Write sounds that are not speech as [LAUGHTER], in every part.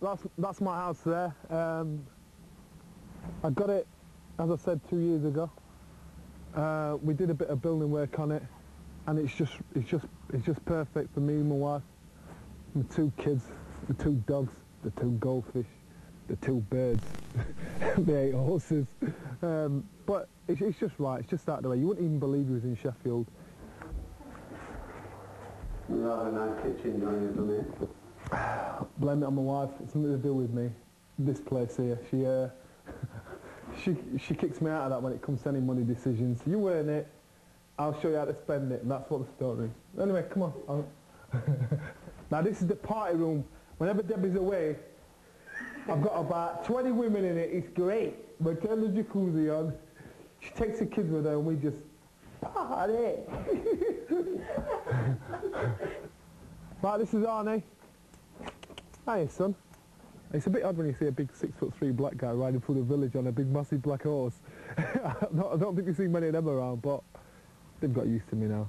That's that's my house there. Um, I got it, as I said, two years ago. Uh, we did a bit of building work on it, and it's just it's just it's just perfect for me and my wife, my two kids, the two dogs, the two goldfish, the two birds, [LAUGHS] the eight horses. Um, but it's, it's just right. It's just that the way. You wouldn't even believe he was in Sheffield. Rather nice kitchen, for me? Blame it on my wife. It's something to do with me. This place here. She uh, [LAUGHS] she she kicks me out of that when it comes to any money decisions. You earn it. I'll show you how to spend it. And that's what the story is. Anyway, come on. [LAUGHS] Now this is the party room. Whenever Debbie's away, I've got about 20 women in it. It's great. We turn the jacuzzi on. She takes the kids with her and we just party. [LAUGHS] right, this is Arnie. Hiya, son. It's a bit odd when you see a big six foot three black guy riding through the village on a big massive black horse. [LAUGHS] I, don't, I don't think you see many of them around, but they've got used to me now.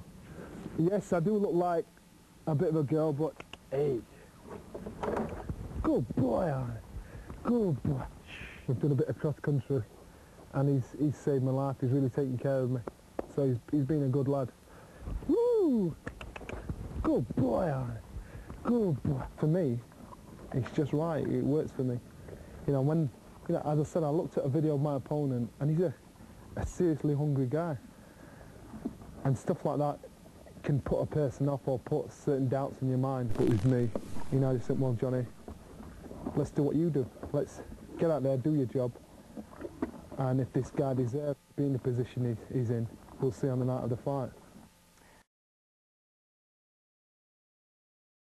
Yes, I do look like a bit of a girl, but hey, good boy, Arnie. Good boy. We've done a bit of cross country, and he's he's saved my life. He's really taken care of me, so he's he's been a good lad. Woo! Good boy, Arnie. Good boy. For me, it's just right. It works for me. You know, when, you know, as I said, I looked at a video of my opponent, and he's a, a seriously hungry guy. And stuff like that can put a person off or put certain doubts in your mind. But with me, you know, I just think, well, Johnny, let's do what you do. Let's get out there, do your job. And if this guy deserves being in the position he's in, we'll see on the night of the fight.